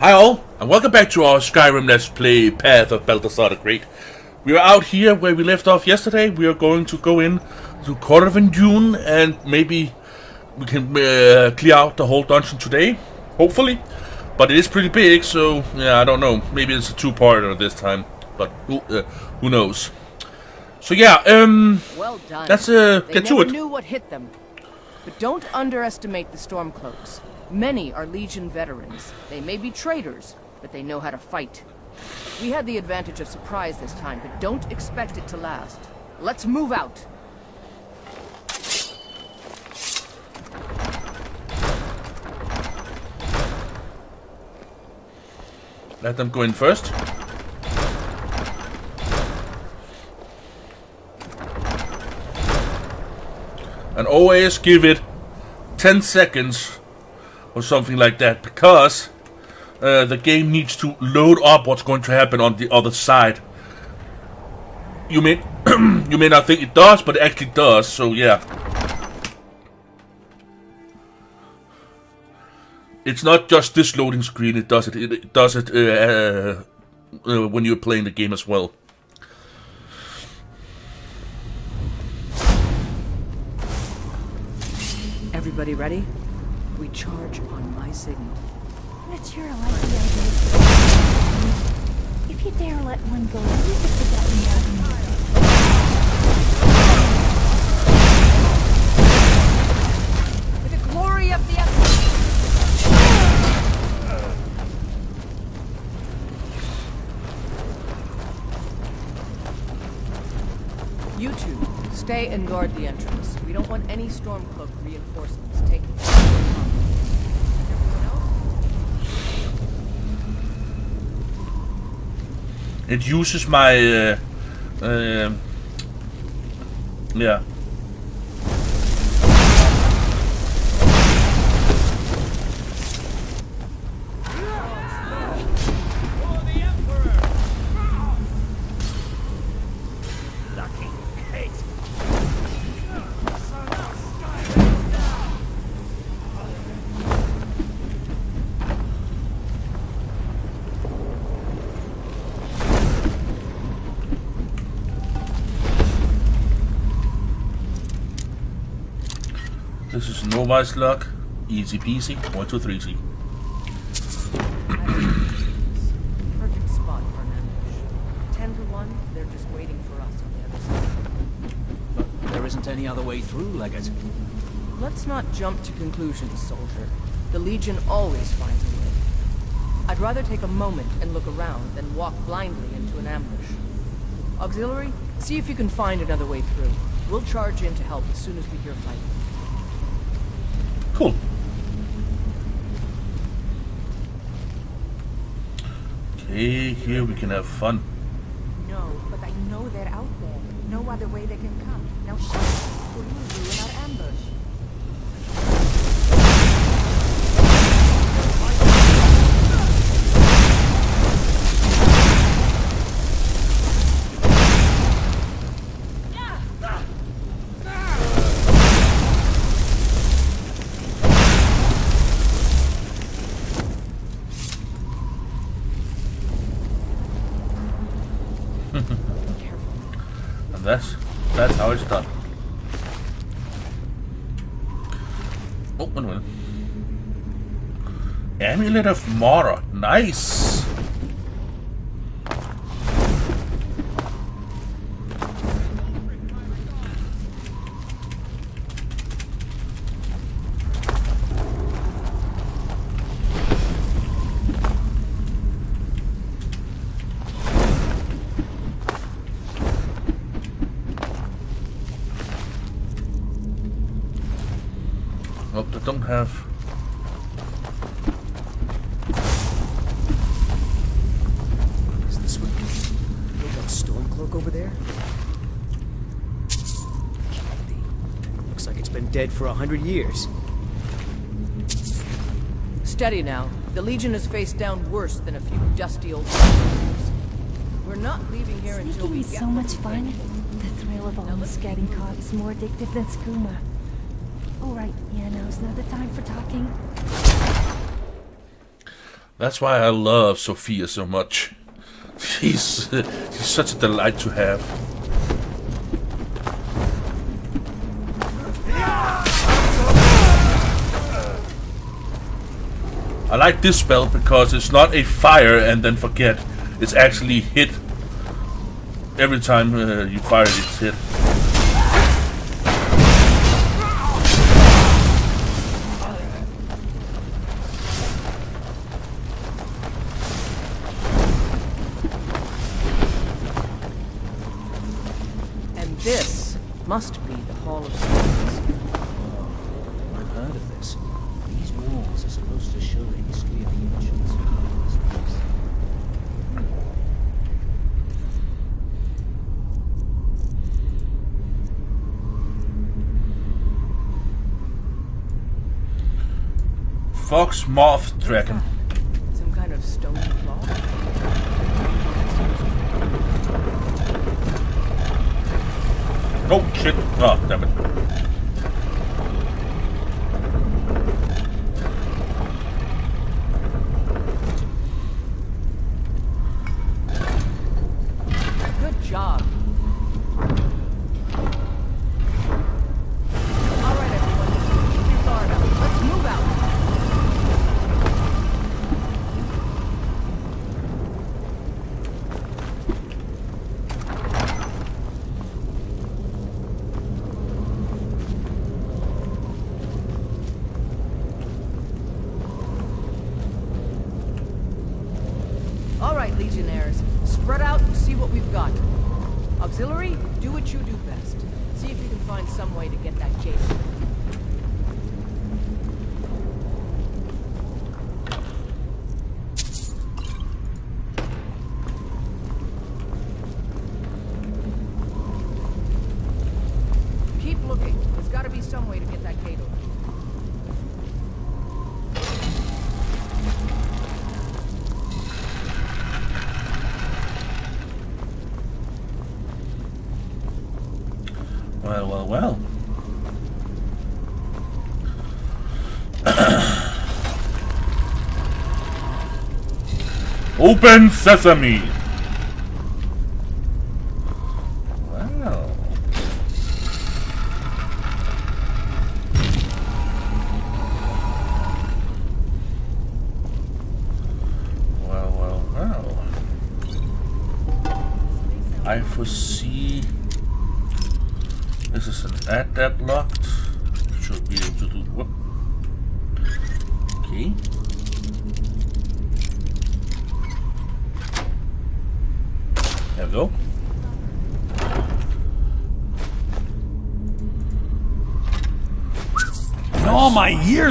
Hi all, and welcome back to our Skyrim Let's Play Path of Balthasar the Great. We are out here where we left off yesterday. We are going to go in to Korvanjund and maybe we can uh, clear out the whole dungeon today, hopefully. But it is pretty big, so yeah, I don't know. Maybe it's a two-parter this time, but who, uh, who knows? So yeah, um, Well done. let's uh, get to it. knew what hit them. But don't underestimate the Stormcloaks. Many are Legion veterans. They may be traitors, but they know how to fight. We had the advantage of surprise this time, but don't expect it to last. Let's move out. Let them go in first. And always give it 10 seconds or something like that because uh, the game needs to load up what's going to happen on the other side. You may you may not think it does, but it actually does. So yeah. It's not just this loading screen. It does it. It, it does it uh, uh, uh, when you're playing the game as well. Everybody ready? We charge on my signal. Mature like the idea. If you dare let one go, you could forget me out of For the glory of the You two, stay and guard the entrance. We don't want any Stormcloak reinforcements taking It uses my yeah. This is Novice luck. Easy peasy. One, two, three, C. Perfect spot for an ambush. Ten to one, they're just waiting for us on the other side. But there isn't any other way through, Legate. Let's not jump to conclusions, soldier. The Legion always finds a way. I'd rather take a moment and look around than walk blindly into an ambush. Auxiliary, see if you can find another way through. We'll charge in to help as soon as we hear fighting. Cool. Okay, here we can have fun. No, but I know they're out there. No other way they can come. Now shut up, or you'll ruin our ambush. That's that's how it's done. Oh, a minute. Amulet of Mara. Nice. Don't have. Is this what... Look that Stormcloak over there? Looks like it's been dead for a hundred years. Steady now. The Legion is faced down worse than a few dusty old soldiers. We're not leaving here until Sneaking we is get so much fun. The thrill of almost getting caught is more addictive than skooma. All right, yeah, now's not the time for talking. That's why I love Sophia so much. She's, she's such a delight to have. I like this spell because it's not a fire and then forget. It's actually hit. Every time uh, you fire it, it's hit. Moth Dragon. Some kind of stone claw? Oh shit. Oh, damn it. Good job. Well, well, well. Open sesame!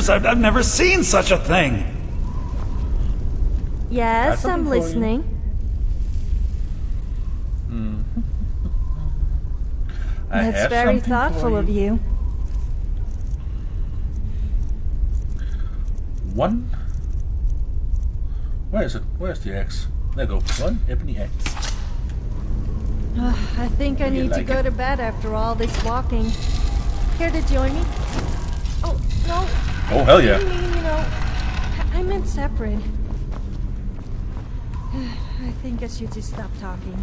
Years, I've, I've never seen such a thing. Yes, I'm something for you. listening. Hmm. I That's very thoughtful for of you. One. Where is it? Where's the X? There you go. One ebony X. I think I You need to go it? to bed after all this walking. Care to join me? Oh, no. Oh hell yeah. I mean, you know, I- I meant separate. I think I should just stop talking.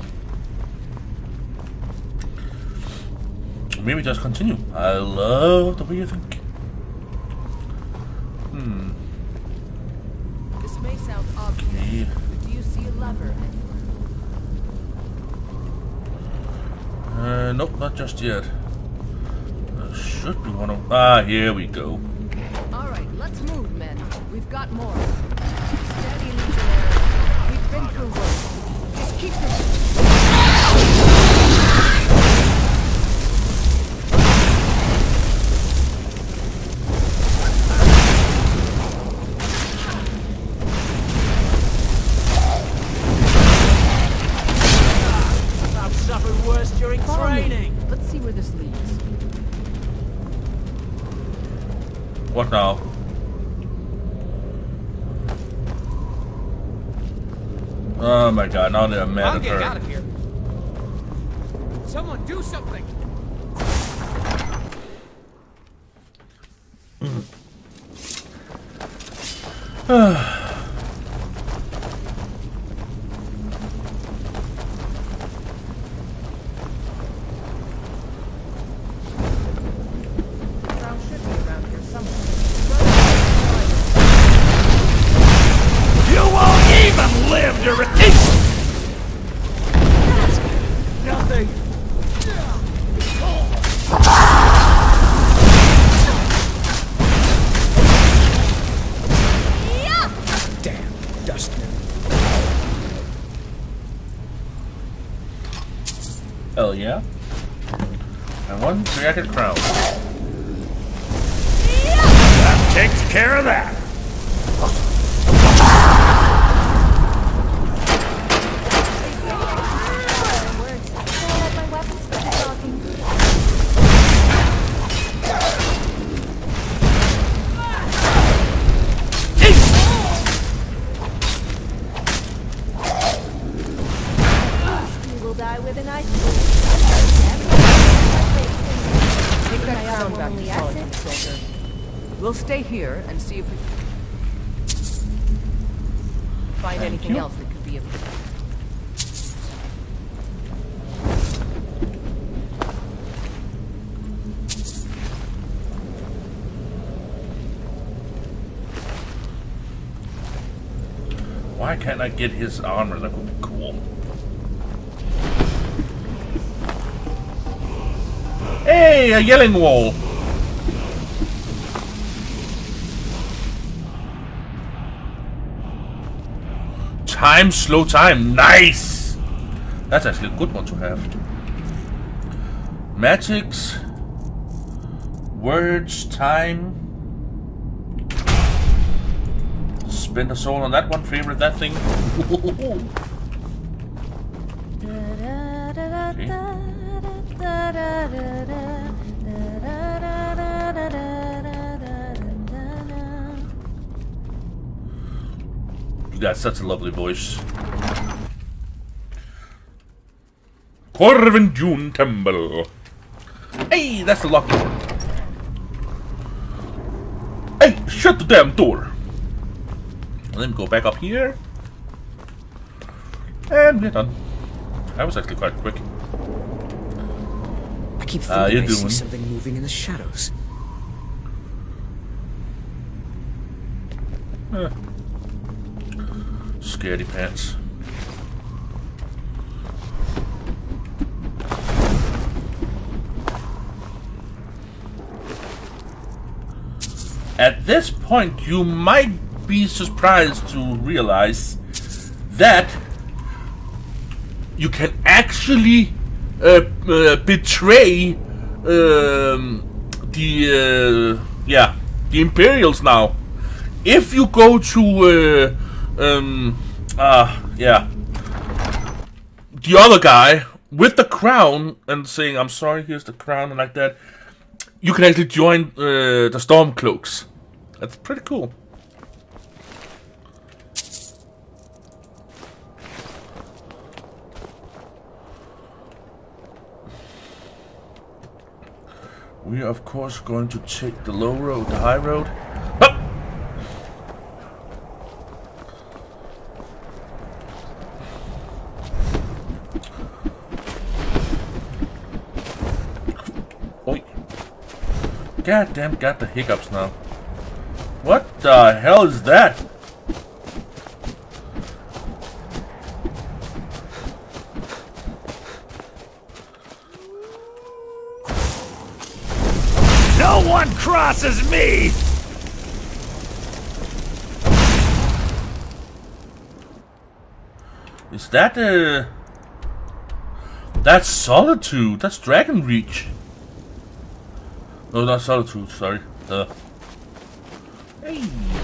Maybe just continue. I love the way you think. Hmm. This may sound obvious, Okay. but do you see a lever anywhere? Uh, nope, not just yet. There should be one of. Ah, here we go. All right, let's move, men. We've got more. Steady, Legionnaires. We've been through worse. Just keep your... I've suffered worse during Follow me. training. Let's see where this leads. What now? Oh my god, now they're mad I'm at getting her. out of here. Someone do something. one jacket crown. That takes care of that. We'll stay here and see if we find anything you. else that could be of Why can't I get his armor? That would be cool. Hey, a yelling wall. Time, slow time. Nice! That's actually a good one to have. Magics. Words, time. Spend a soul on that one, favorite that thing. You got such a lovely voice. Korvanjund Temple. Hey, that's the lock door. Hey, shut the damn door. Let me go back up here. And we're done. That was actually quite quick. I keep uh, thinking you I see doing? something moving in the shadows. Uh, Scaredy pants. At this point, you might be surprised to realize that you can actually uh, uh, betray um, the uh, yeah the Imperials now. If you go to uh, um uh yeah the other guy with the crown and saying I'm sorry here's the crown and like that you can actually join uh, the Stormcloaks. That's pretty cool. We are of course going to take the low road, the high road. God damn, got the hiccups now. What the hell is that? No one crosses me! Is that uh That's Solitude. That's Dragonsreach. No, not Solitude, sorry. Uh Hey.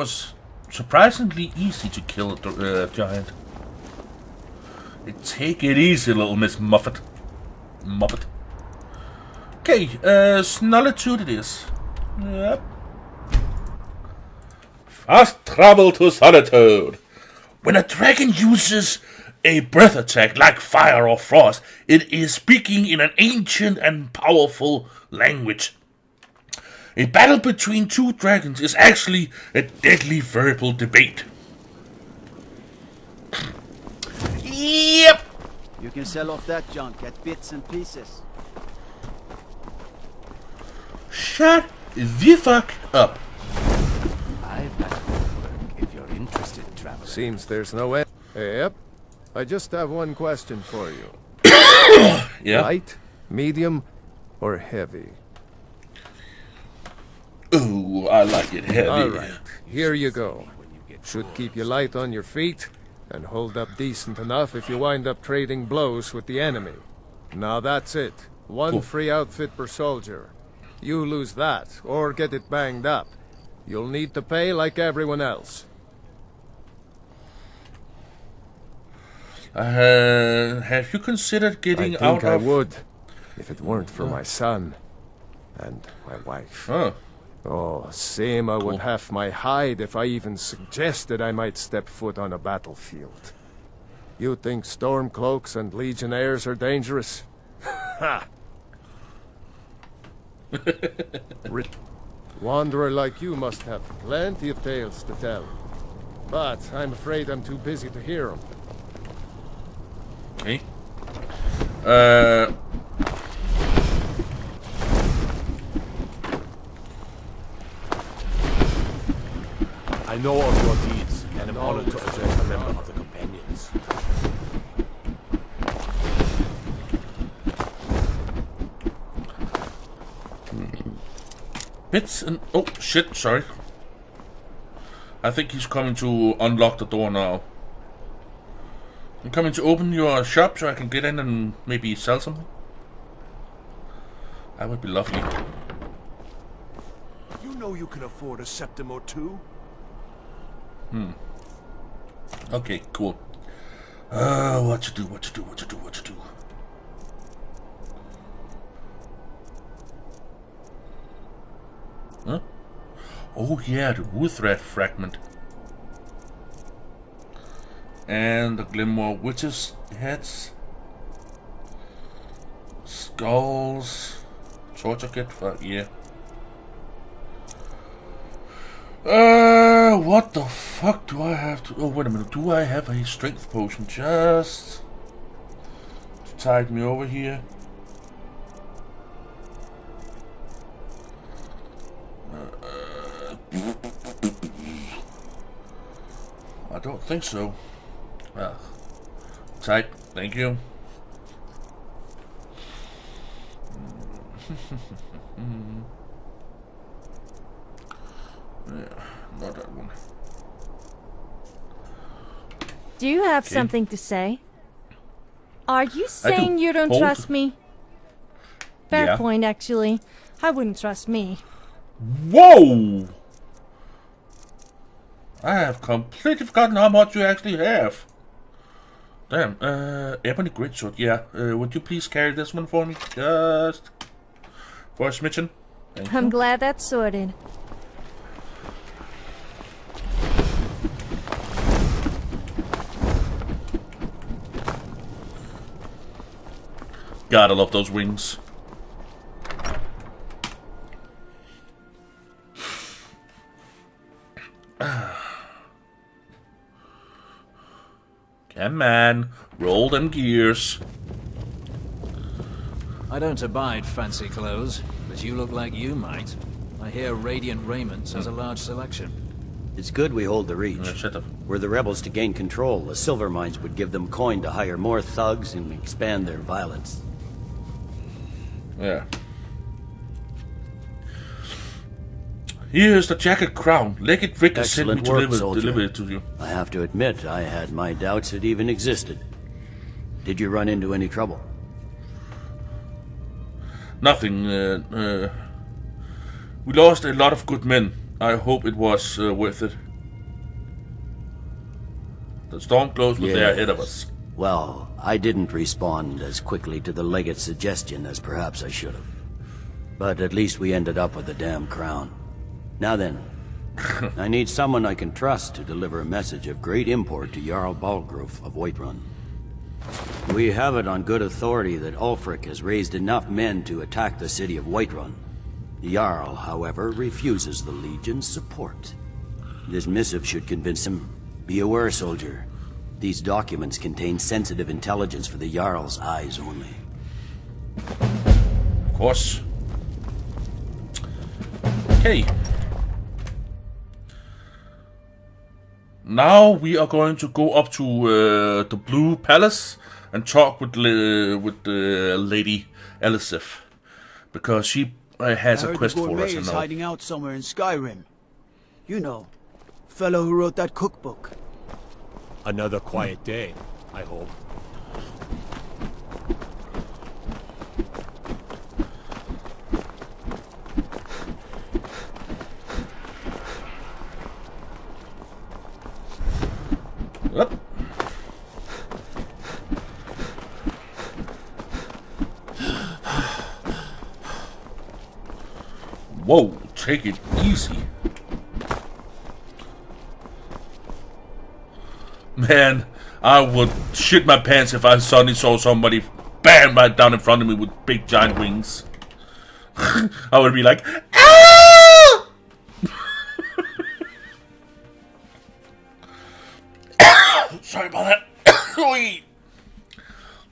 Was surprisingly easy to kill a uh, giant. Take it easy, little Miss Muffet. Muppet. Okay, uh, Snolitude it is. Yep. Fast travel to Solitude. When a dragon uses a breath attack like fire or frost, it is speaking in an ancient and powerful language. A battle between two dragons is actually a deadly verbal debate. Yep. You can sell off that junk at bits and pieces. Shut the fuck up. I've got work if you're interested, traveler. Seems there's no end. Yep. I just have one question for you. Yeah. Light, medium, or heavy? Ooh, I like it heavy. All right, here you go. Should keep you light on your feet and hold up decent enough if you wind up trading blows with the enemy. Now that's it. One Cool. free outfit per soldier. You lose that, or get it banged up. You'll need to pay like everyone else. Uh, have you considered I getting think out I of? would, if it weren't for my son and my wife. Huh. Oh, Sayma Cool. would have my hide if I even suggested I might step foot on a battlefield. You think Stormcloaks and Legionnaires are dangerous? Ha! Wanderer like you must have plenty of tales to tell. But I'm afraid I'm too busy to hear them. Okay. Uh. I know of your deeds, and am honored to address a member of the companions. Hmm. Bits and oh shit, sorry. I think he's coming to unlock the door now. I'm coming to open your shop so I can get in and maybe sell something. That would be lovely. You know you can afford a Septim or two. Okay, cool. Uh, what to do? What to do? What to do? What to do? Huh? Oh yeah, the Wuuthrad fragment. And the Glenmoril Witches heads. Skulls. Torture kit, fuck yeah. Uh, what the fuck do I have to... Oh, wait a minute. Do I have a strength potion just to tide me over here? Uh, I don't think so. Ah, tight. Thank you. Yeah, not that one. Do you have Okay. something to say? Are you I do. saying you don't Hold. trust me? Fair Yeah. point, actually. I wouldn't trust me. Whoa! I have completely forgotten how much you actually have. Damn, uh, ebony greatsword, yeah. Uh, would you please carry this one for me? Just for a smidgen? Thank I'm you. glad that's sorted. Gotta love those wings. Come on, roll them gears. I don't abide fancy clothes, but you look like you might. I hear Radiant Raiment has a hmm. large selection. It's good we hold the Reach. Oh, shut up. Were the rebels to gain control, the silver mines would give them coin to hire more thugs and expand their violence. Yeah. Here's the jacket crown. Legate Rikke has sent me Excellent to work, deliver, soldier. deliver it to you. I have to admit, I had my doubts it even existed. Did you run into any trouble? Nothing. Uh, uh, we lost a lot of good men. I hope it was uh, worth it. The Stormcloaks were there ahead of us. Well, I didn't respond as quickly to the legate's suggestion as perhaps I should have. But at least we ended up with the damn crown. Now then, I need someone I can trust to deliver a message of great import to Jarl Balgruuf of Whiterun. We have it on good authority that Ulfric has raised enough men to attack the city of Whiterun. The Jarl, however, refuses the Legion's support. This missive should convince him. Be aware, soldier. These documents contain sensitive intelligence for the Jarl's eyes only. Of course. Okay. Now we are going to go up to uh, the Blue Palace and talk with uh, with uh, Lady Elisif because she uh, has I a quest the for us. is And hiding out somewhere in Skyrim. You know, fellow who wrote that cookbook. Another quiet day, I hope. Up. Whoa, take it easy. Man, I would shit my pants if I suddenly saw somebody bam right down in front of me with big giant wings. I would be like, "Ah!" Sorry about that.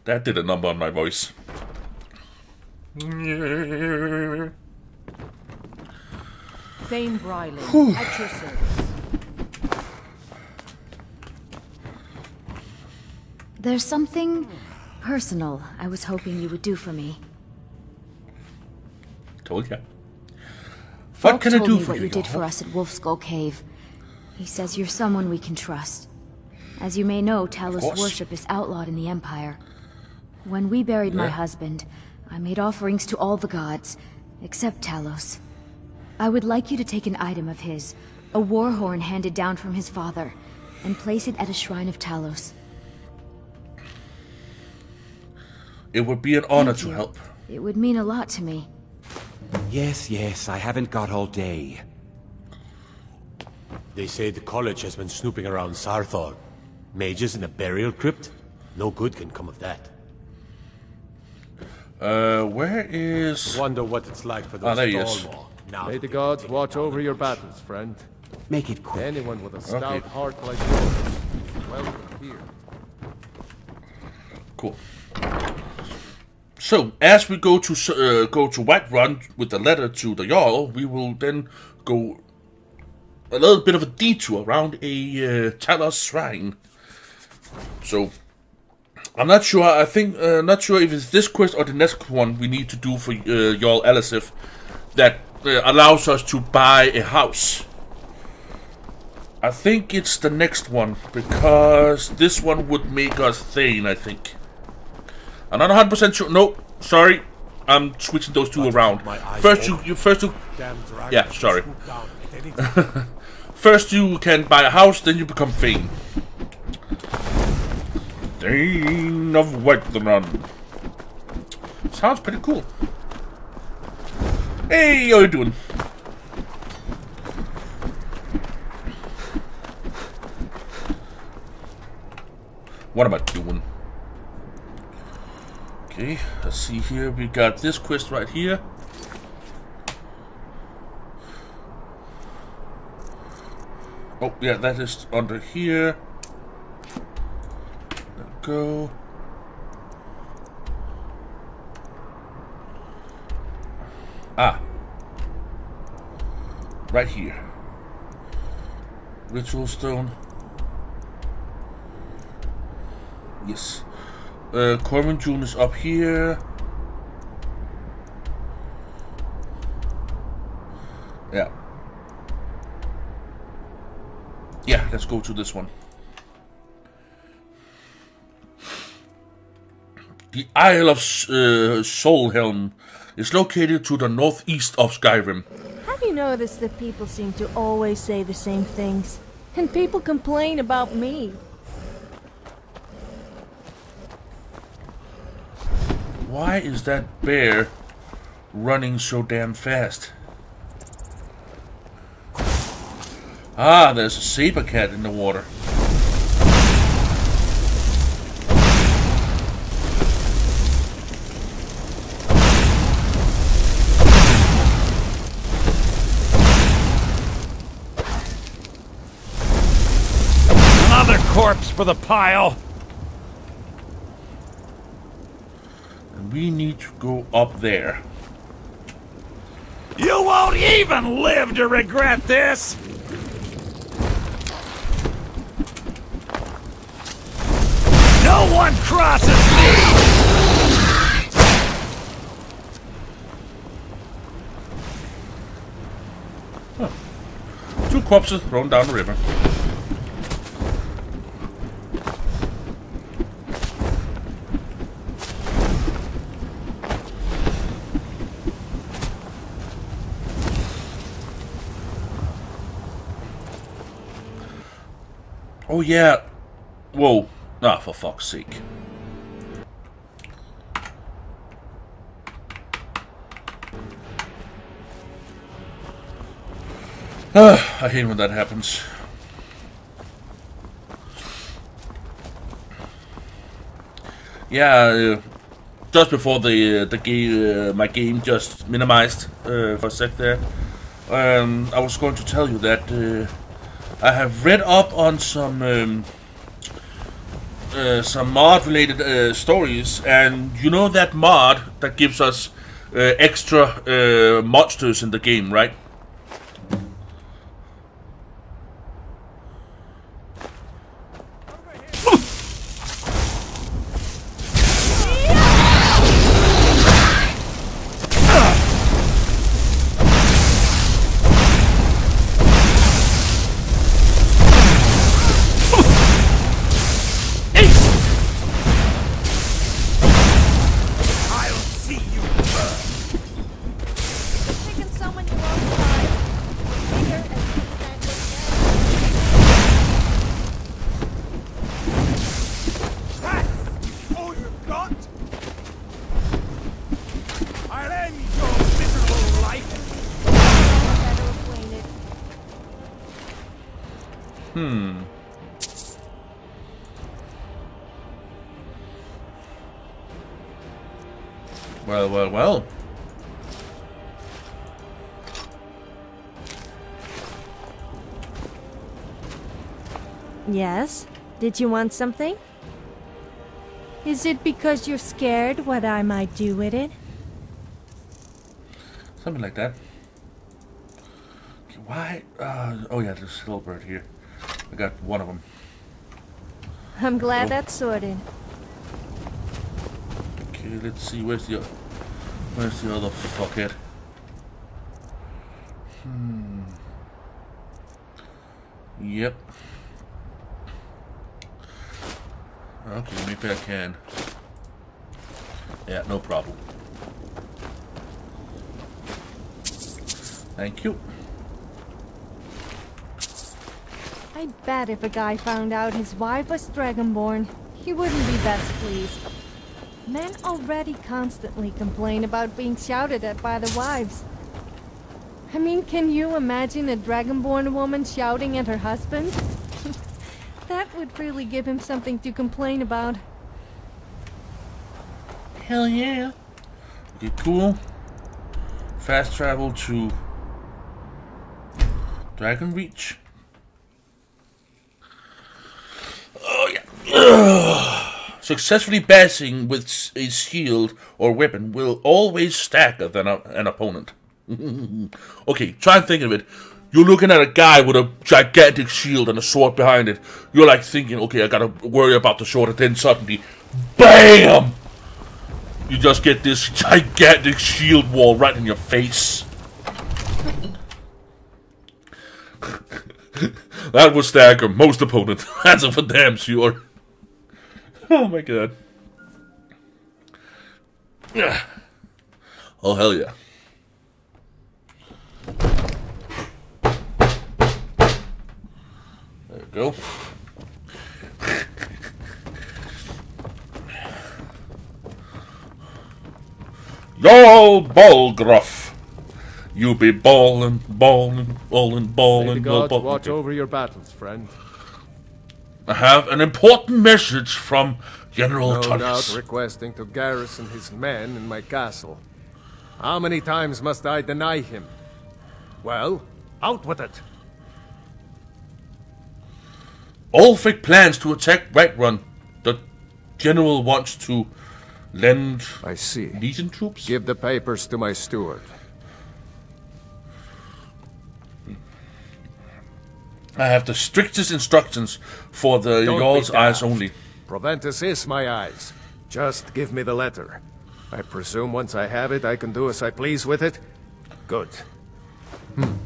That did a number on my voice. Thane Bryling, at your service. There's something personal I was hoping you would do for me. Told ya. What can I do me for what you, you did for us at Wolfskull Cave. He says you're someone we can trust. As you may know, Talos worship is outlawed in the Empire. When we buried my husband, I made offerings to all the gods, except Talos. I would like you to take an item of his, a war horn handed down from his father, and place it at a shrine of Talos. It would be an honor Thank to you. help. It would mean a lot to me. Yes, yes, I haven't got all day. They say the college has been snooping around Saarthal. Mages in a burial crypt? No good can come of that. Uh, where is... Wonder what it's like for Ah, those there he is. Thalmor. Now May the gods watch over your battles, friend. Make it quick. Anyone with a stout Okay. heart like yours, welcome here. Cool. So, as we go to uh, go to Whiterun with the letter to the Jarl, we will then go a little bit of a detour around a uh, Talos shrine. So, I'm not sure. I think uh, not sure if it's this quest or the next one we need to do for uh, Jarl Elisif that uh, allows us to buy a house. I think it's the next one because this one would make us Thane. I think. I'm not 100 percent sure. No, sorry, I'm switching those two around. my First, you, you first you, Yeah, can sorry. swoop down at any time. first you can buy a house, then you become Thane. Thane of Whiterun. Sounds pretty cool. Hey, how you doing? What am I doing? Okay, let's see here. We got this quest right here. Oh, yeah, that is under here. We go. Ah. Right here. Ritual stone. Yes. Uh, Korvanjund is up here. Yeah. Yeah, let's go to this one. The Isle of uh, Solstheim is located to the northeast of Skyrim. Have you noticed that people seem to always say the same things? And people complain about me. Why is that bear running so damn fast? Ah, there's a saber cat in the water. Another corpse for the pile. We need to go up there. You won't even live to regret this! No one crosses me! Two corpses thrown down the river. Oh yeah. Whoa. Ah, for fuck's sake. Ah, I hate when that happens. Yeah, uh, just before the uh, the game, uh, my game just minimized uh, for a sec there. Um, I was going to tell you that uh, I have read up on some um, uh, some mod related uh, stories, and you know that mod that gives us uh, extra uh, monsters in the game, right? Well. Yes? Did you want something? Is it because you're scared what I might do with it? Something like that. Why? Uh, oh yeah, there's a little bird here. I got one of them. I'm glad Oh. that's sorted. Okay, let's see. Where's the o- Where's the other fuckhead? Hmm. Yep. Okay, maybe I can. Yeah, no problem. Thank you. I bet if a guy found out his wife was Dragonborn, he wouldn't be best pleased. Men already constantly complain about being shouted at by the wives. I mean, can you imagine a Dragonborn woman shouting at her husband? that would really give him something to complain about. Hell yeah. Okay, cool. Fast travel to Dragonsreach. Oh yeah. Successfully bashing with a shield or weapon will always stack than an opponent. okay, try and think of it. You're looking at a guy with a gigantic shield and a sword behind it. You're like thinking, okay, I gotta worry about the sword, and then suddenly, BAM! You just get this gigantic shield wall right in your face. that would stagger most opponents. That's for damn sure. Oh my god. Yeah. Oh hell yeah. There we go. Jarl Balgruuf. You be ballin', ballin', ballin', May the ballin', gods ballin'. watch over your battles, friend. I have an important message from General No doubt requesting to garrison his men in my castle. How many times must I deny him? Well, out with it. Ulfric plans to attack Whiterun. The general wants to lend I see. Legion troops? Give the papers to my steward. I have the strictest instructions for the Don't Jarl's eyes only. Proventus is my eyes. Just give me the letter. I presume once I have it, I can do as I please with it? Good. Hmm.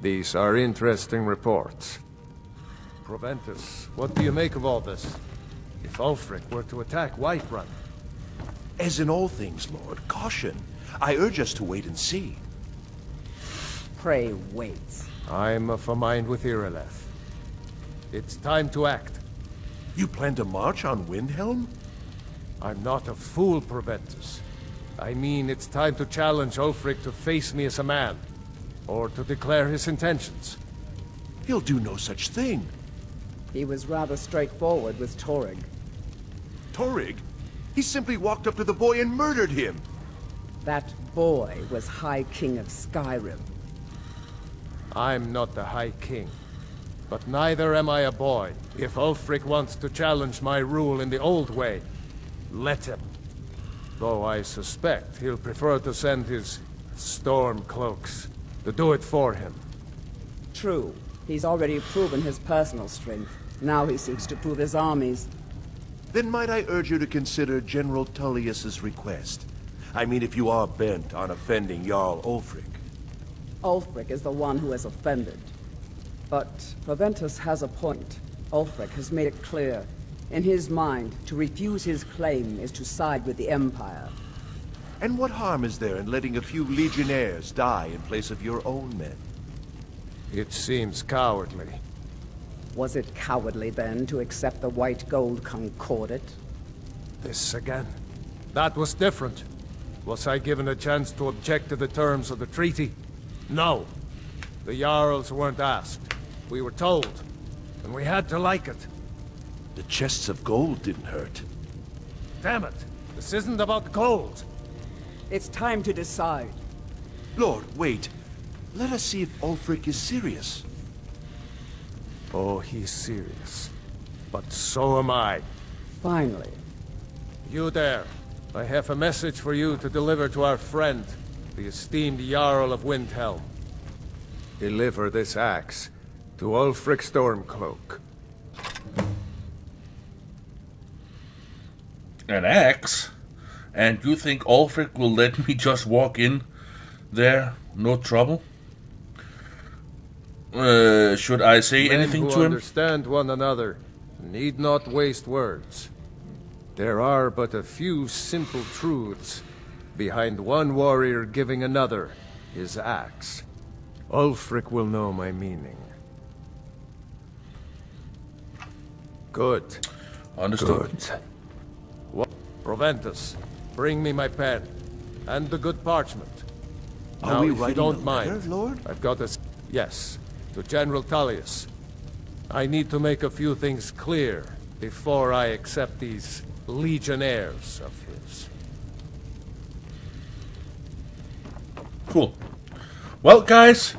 These are interesting reports. Proventus, what do you make of all this? If Ulfric were to attack Whiterun, As in all things, Lord, caution. I urge us to wait and see. Pray wait. I'm of a mind with Irileth. It's time to act. You plan to march on Windhelm? I'm not a fool, Proventus. I mean, it's time to challenge Ulfric to face me as a man, or to declare his intentions. He'll do no such thing. He was rather straightforward with Torygg. Torygg? He simply walked up to the boy and murdered him. That boy was High King of Skyrim. I'm not the High King. But neither am I a boy. If Ulfric wants to challenge my rule in the old way, let him. Though I suspect he'll prefer to send his storm cloaks to do it for him. True, he's already proven his personal strength. Now he seeks to prove his armies. Then might I urge you to consider General Tullius's request? I mean, if you are bent on offending Jarl Ulfric. Ulfric is the one who has offended. But Proventus has a point. Ulfric has made it clear. In his mind, to refuse his claim is to side with the Empire. And what harm is there in letting a few legionnaires die in place of your own men? It seems cowardly. Was it cowardly then to accept the white gold concordat? This again. That was different. Was I given a chance to object to the terms of the treaty? No. The Jarls weren't asked. We were told. And we had to like it. The chests of gold didn't hurt. Damn it! This isn't about gold! It's time to decide. Lord, wait. Let us see if Ulfric is serious. Oh, he's serious. But so am I. Finally. You there. I have a message for you to deliver to our friend, the esteemed Jarl of Windhelm. Deliver this axe to Ulfric Stormcloak. An axe? And you think Ulfric will let me just walk in there, no trouble? Uh, should I say Men anything who to him? understand one another need not waste words. There are but a few simple truths behind one warrior giving another his axe. Ulfric will know my meaning. Good. Understood. Good. What? Proventus, bring me my pen. And the good parchment. Are now, we if you don't mind, letter, Lord? I've got a... s- Yes, to General Tullius. I need to make a few things clear before I accept these legionnaires of Cool. Well, guys,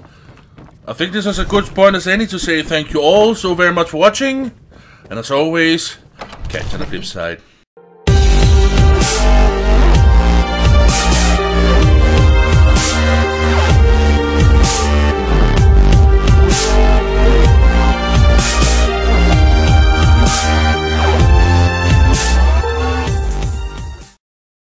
I think this is a good point as any to say thank you all so very much for watching. And as always, catch you on the flip side.